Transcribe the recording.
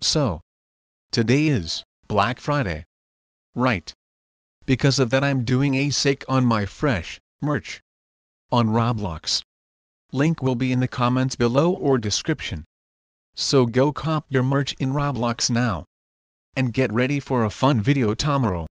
So, today is Black Friday. Right. Because of that I'm doing a sale on my fresh merch on Roblox. Link will be in the comments below or description. So go cop your merch in Roblox now. And get ready for a fun video tomorrow.